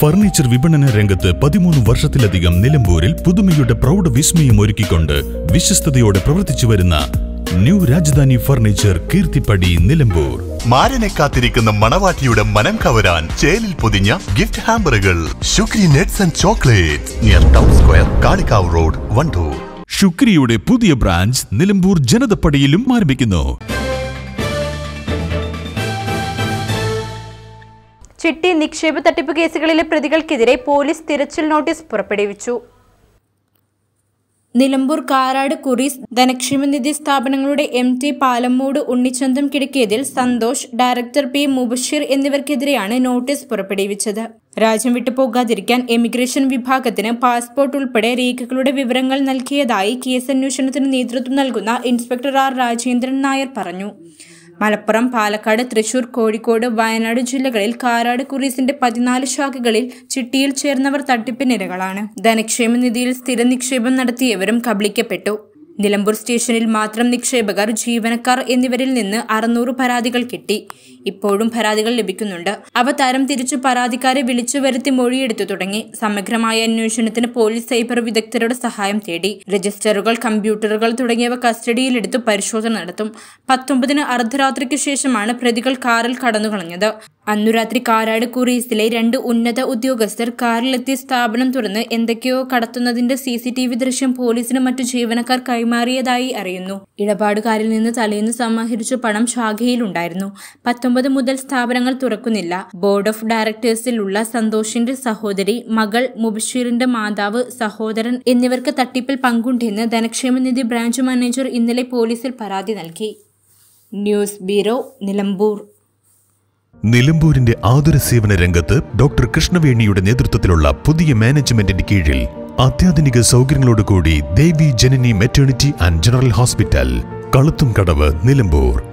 Furniture വിപണന രംഗത്ത് പതിമൂന്ന് വർഷത്തിലധികം നിലമ്പൂരിൽ പുതുമയുടെ പ്രൗഢ വിസ്മയം ഒരുക്കിക്കൊണ്ട് വിശ്വസ്തയോടെ പ്രവർത്തിച്ചു വരുന്ന ന്യൂ രാജധാനി ഫർണിച്ചർ കീർത്തിപ്പടി നിലമ്പൂർ. മാരനെ കാത്തിരിക്കുന്ന മണവാട്ടിയുടെ മനം കവരാൻ ചേലിൽ പൊതിഞ്ഞ gift ഹാമ്പറുകൾ. Shukri nuts and chocolate near town square Kalikavu road Wandoor. ശുക്രിയുടെ പുതിയ ബ്രാഞ്ച് നിലമ്പൂർ ജനതപ്പടിയിലും ആരംഭിക്കുന്നു. ചിട്ടി നിക്ഷേപ തട്ടിപ്പ് കേസുകളിലെ പ്രതികൾക്കെതിരെ പോലീസ് തിരച്ചിൽ നോട്ടീസ് പുറപ്പെടുവിച്ചു. നിലമ്പൂർ കാരാട് കുറീസ് ധനക്ഷേമനിധി സ്ഥാപനങ്ങളുടെ എം ടി പാലമ്മൂട് ഉണ്ണിച്ചന്തം കിടക്കിയതിൽ സന്തോഷ് ഡയറക്ടർ പി മുബഷിർ എന്നിവർക്കെതിരെയാണ് നോട്ടീസ് പുറപ്പെടുവിച്ചത്. രാജ്യം വിട്ടു പോകാതിരിക്കാൻ എമിഗ്രേഷൻ വിഭാഗത്തിന് പാസ്പോർട്ട് ഉൾപ്പെടെ രേഖകളുടെ വിവരങ്ങൾ നൽകിയതായി കേസന്വേഷണത്തിന് നേതൃത്വം നൽകുന്ന ഇൻസ്പെക്ടർ ആർ രാജേന്ദ്രൻ നായർ പറഞ്ഞു. മലപ്പുറം പാലക്കാട് തൃശൂർ കോഴിക്കോട് വയനാട് ജില്ലകളിൽ കാരാട് കുറീസിന്റെ പതിനാല് ശാഖകളിൽ ചിട്ടിയിൽ ചേർന്നവർ തട്ടിപ്പിനിരകളാണ് ധനക്ഷേമ നിധിയിൽ സ്ഥിര നിക്ഷേപം നടത്തിയവരും കബളിക്കപ്പെട്ടു. നിലമ്പൂർ സ്റ്റേഷനിൽ മാത്രം നിക്ഷേപകർ ജീവനക്കാർ എന്നിവരിൽ നിന്ന് അറുന്നൂറ് പരാതികൾ കിട്ടി. ഇപ്പോഴും പരാതികൾ ലഭിക്കുന്നുണ്ട്. അവ തരം തിരിച്ചു പരാതിക്കാരെ വിളിച്ചു വരുത്തി മൊഴിയെടുത്തു തുടങ്ങി. സമഗ്രമായ അന്വേഷണത്തിന് പോലീസ് സൈബർ വിദഗ്ധരുടെ സഹായം തേടി. രജിസ്റ്ററുകൾ കമ്പ്യൂട്ടറുകൾ തുടങ്ങിയവ കസ്റ്റഡിയിലെടുത്ത് പരിശോധന നടത്തും. പത്തൊമ്പതിന് അർദ്ധരാത്രിക്ക് ശേഷമാണ് പ്രതികൾ കാറിൽ കടന്നുകളഞ്ഞത്. അന്നു രാത്രി കാരാട് കുറീസിലെ രണ്ട് ഉന്നത ഉദ്യോഗസ്ഥർ കാറിലെത്തി സ്ഥാപനം തുറന്ന് എന്തൊക്കെയോ കടത്തുന്നതിന്റെ സി സി ടി വി ദൃശ്യം പോലീസിന് മറ്റു ജീവനക്കാർ കൈമാറിയതായി അറിയുന്നു. ഇടപാടുകാരിൽ നിന്ന് തലേന്ന് സമാഹരിച്ച പണം ശാഖയിലുണ്ടായിരുന്നു. പത്തൊമ്പത് മുതൽ സ്ഥാപനങ്ങൾ തുറക്കുന്നില്ല. ബോർഡ് ഓഫ് ഡയറക്ടേഴ്സിലുള്ള സന്തോഷിന്റെ സഹോദരി മകൾ മുബഷീറിന്റെ മാതാവ് സഹോദരൻ എന്നിവർക്ക് തട്ടിപ്പിൽ പങ്കുണ്ടെന്ന് ധനക്ഷേമനിധി ബ്രാഞ്ച് മാനേജർ ഇന്നലെ പോലീസിൽ പരാതി നൽകി. News bureau Nilambur. നിലമ്പൂരിന്റെ ആതുര സേവന രംഗത്ത് ഡോക്ടർ കൃഷ്ണവേണിയുടെ നേതൃത്വത്തിലുള്ള പുതിയ മാനേജ്മെന്റിന്റെ കീഴിൽ അത്യാധുനിക സൗകര്യങ്ങളോടുകൂടി Devi Janani maternity and general hospital കളുത്തും കടവ് നിലമ്പൂർ.